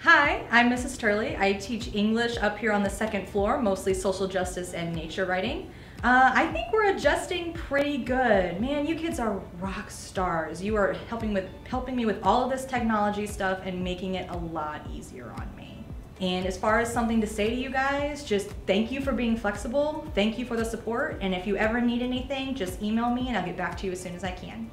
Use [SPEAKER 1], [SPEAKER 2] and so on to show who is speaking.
[SPEAKER 1] Hi, I'm Mrs. Turley. I teach English up here on the second floor, mostly social justice and nature writing. Uh, I think we're adjusting pretty good. Man, you kids are rock stars. You are helping with helping me with all of this technology stuff and making it a lot easier on me. And as far as something to say to you guys, just thank you for being flexible. Thank you for the support. And if you ever need anything, just email me and I'll get back to you as soon as I can.